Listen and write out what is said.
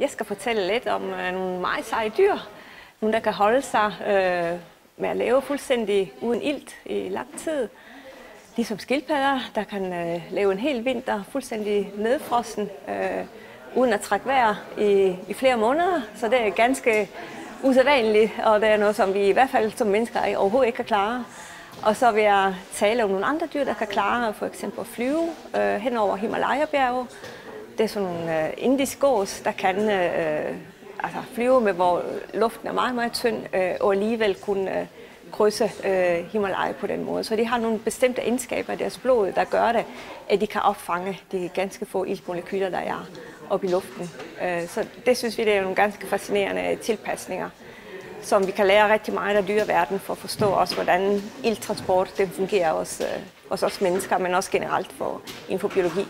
Jeg skal fortælle lidt om øh, nogle meget seje dyr. Nogle, der kan holde sig øh, med at leve fuldstændig uden ilt i lang tid. Ligesom skildpadder, der kan øh, leve en hel vinter fuldstændig nedfrossen, øh, uden at trække vejr i, i flere måneder. Så det er ganske usædvanligt, og det er noget, som vi i hvert fald som mennesker overhovedet ikke kan klare. Og så vil jeg tale om nogle andre dyr, der kan klare for eksempel at flyve øh, hen over Himalaya-bjerge. Det er sådan en øh, indisk gås, der kan øh, altså flyve med, hvor luften er meget, meget tynd, øh, og alligevel kunne øh, krydse øh, Himalaya på den måde. Så de har nogle bestemte egenskaber i deres blod, der gør det, at de kan opfange de ganske få iltmolekyler, der er oppe i luften. Øh, så det synes vi, det er nogle ganske fascinerende tilpasninger som vi kan lære rigtig meget af dyreverdenen for at forstå også, hvordan ildtransport det fungerer hos, øh, hos os mennesker, men også generelt for, inden for biologi.